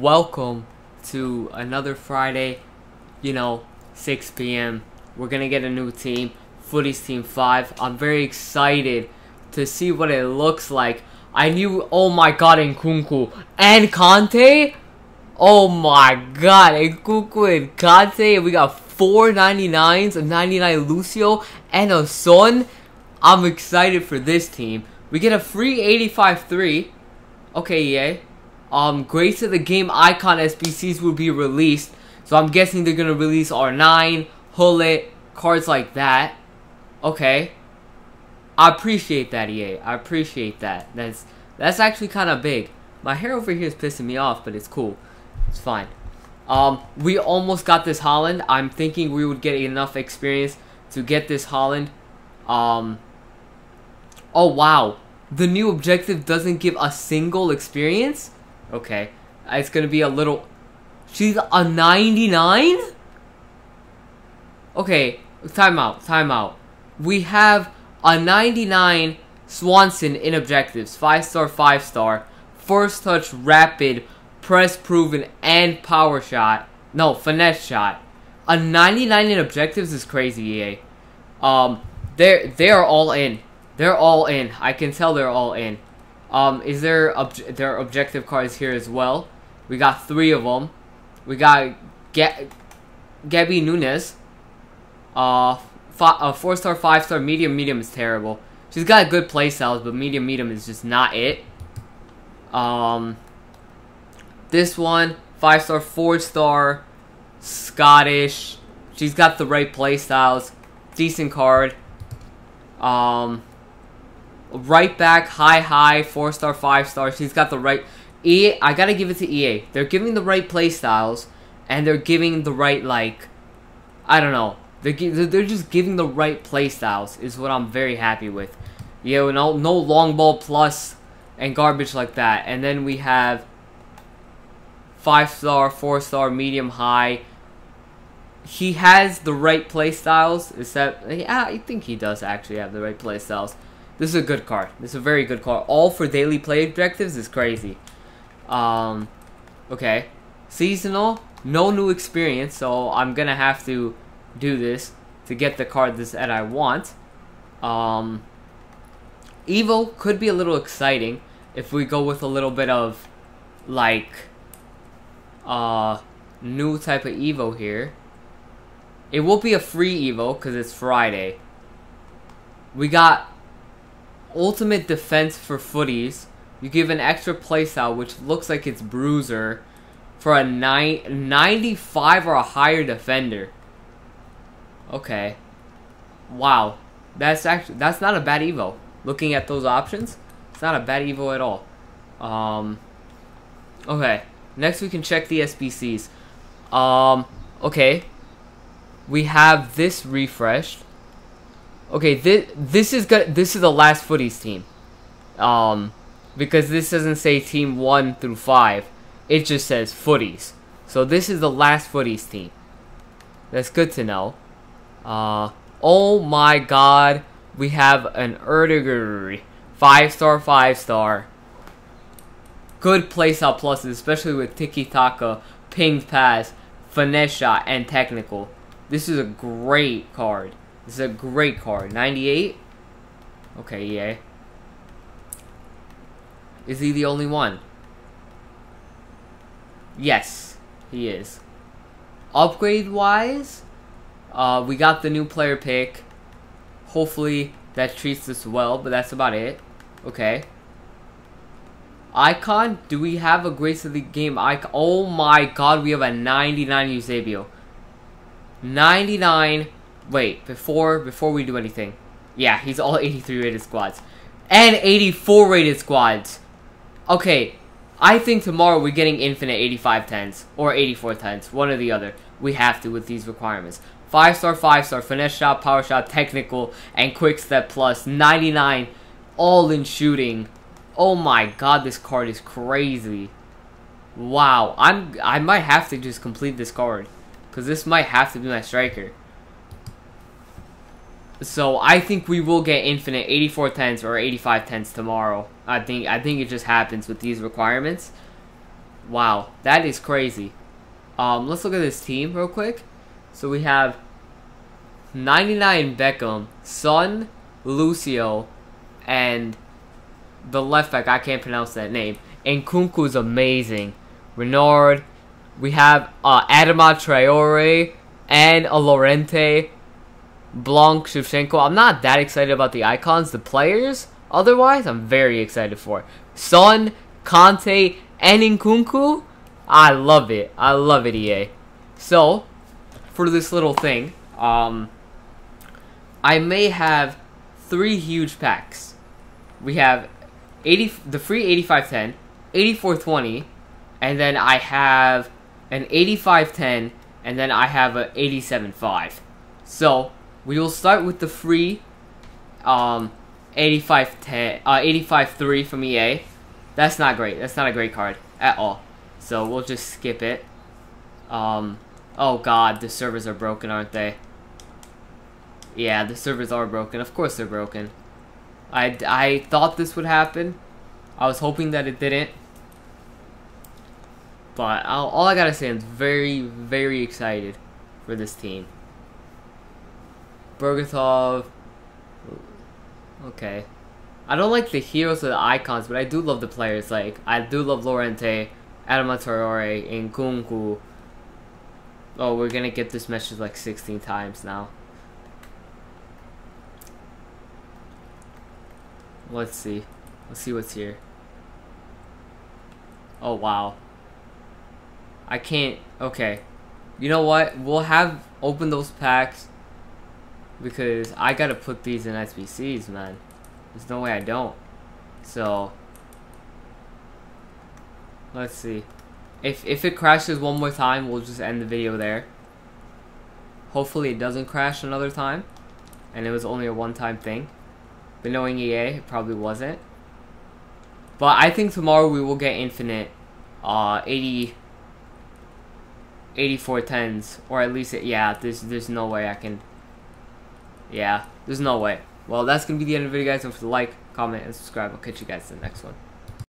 welcome to another Friday, you know, 6 p.m. We're gonna get a new team, Futties Team 5. I'm very excited to see what it looks like. I knew, oh my god, in Nkunku and Kante? Oh my god, in Nkunku and Kante, we got four 99s, a 99 Lucio, and a Son. I'm excited for this team. We get a free 85-3. Okay, yay. Um, Greats of the Game Icon SBCs will be released. So I'm guessing they're going to release R9, Hullet, cards like that. Okay. I appreciate that, EA. I appreciate that. That's that's actually kind of big. My hair over here is pissing me off, but it's cool. It's fine. Um, we almost got this Holland. I'm thinking we would get enough experience to get this Holland. Um, oh, wow. The new objective doesn't give a single experience? Okay. It's gonna be a little... She's a 99? Okay, time out, time out. We have a 99 Swanson in objectives. 5 star, 5 star. First touch, rapid, press proven, and power shot. No, finesse shot. A 99 in objectives is crazy, EA. Um, they're, they're all in. They're all in. I can tell they're all in. Um, is there ob there are objective cards here as well? We got three of them. We got Ga Gabby Nunez. Uh, uh, four star, five star, medium, medium is terrible. She's got good play styles, but medium, medium is just not it. Um, this one, five star, four star, Scottish. She's got the right play styles. Decent card. Um, right back, high, high, four star, five star. She's got the right. EA, I gotta give it to EA. They're giving the right play styles, and they're giving the right like, I don't know. They're they're just giving the right play styles is what I'm very happy with. You know, no no long ball plus and garbage like that. And then we have five star, four star, medium, high. He has the right play styles, except yeah, I think he does actually have the right play styles. This is a good card. This is a very good card. All for daily play objectives is crazy. Um, okay. Seasonal, no new experience, so I'm gonna have to do this to get the card this that I want. Um, Evo could be a little exciting if we go with a little bit of, like, uh, new type of Evo here. It will be a free Evo because it's Friday. We got Ultimate Defense for Futties. You give an extra playstyle, which looks like it's Bruiser, for a 95 or a higher defender. Okay. Wow. That's actually that's not a bad evo. Looking at those options, it's not a bad evo at all. Um Okay. Next we can check the SBCs. Um okay. We have this refreshed. Okay, this this is good. This is the last futties team, um, because this doesn't say team one through five. It just says futties. So this is the last futties team. That's good to know. Uh, oh my God, we have an Rüdiger, five star, five star. Good playstyle pluses, especially with Tiki Taka, pinged pass, finesse shot, and technical. This is a great card. This is a great card. 98? Okay, yeah. Is he the only one? Yes, he is. Upgrade-wise, uh, we got the new player pick. Hopefully that treats us well, but that's about it. Okay. Icon, do we have a Greats of the Game icon? Oh my god, we have a 99 Eusebio. 99 Wait, before before we do anything. Yeah, he's all 83 rated squads. And 84 rated squads. Okay, I think tomorrow we're getting infinite 85 10s. Or 84 10s. One or the other. We have to with these requirements. 5 star, 5 star, finesse shot, power shot, technical, and quick step plus. 99 all in shooting. Oh my god, this card is crazy. Wow, I'm I might have to just complete this card. Because this might have to be my striker. So I think we will get infinite 84 tens or 85 tens tomorrow. I think I think it just happens with these requirements. Wow, that is crazy. Um, let's look at this team real quick. So we have 99 Beckham, Son, Lucio, and the left back, I can't pronounce that name. And Kunku's amazing. Renard. We have uh, Adama Traore and a Llorente. Blanc, Shevchenko. I'm not that excited about the icons. The players, otherwise, I'm very excited for. Son, Kante, and Nkunku. I love it. I love it, EA. So, for this little thing, um, I may have three huge packs. We have 80 the free 8510, 8420, and then I have an 8510, and then I have an 875. So we will start with the free um 8510 uh 853 from EA. That's not great. That's not a great card at all. So we'll just skip it. Um oh god, the servers are broken, aren't they? Yeah, the servers are broken. Of course they're broken. I, I thought this would happen. I was hoping that it didn't. But I'll, all I gotta say, I'm very, very excited for this team. Berbatov. Okay. I don't like the heroes or the icons, but I do love the players. Like, I do love Llorente, Adama Traore, and Kunku. Oh, we're gonna get this message like 16 times now. Let's see. Let's see what's here. Oh, wow. I can't... Okay. You know what? We'll have... Open those packs. Because I gotta put these in SBCs, man. There's no way I don't. So... Let's see. If, if it crashes one more time, we'll just end the video there. Hopefully it doesn't crash another time. And it was only a one-time thing. But knowing EA, it probably wasn't. But I think tomorrow we will get infinite uh, 80, 84 tens. Or at least, it, yeah, there's, there's no way I can... Yeah, there's no way. Well, that's going to be the end of the video, guys. Don't forget to like, comment, and subscribe. I'll catch you guys in the next one.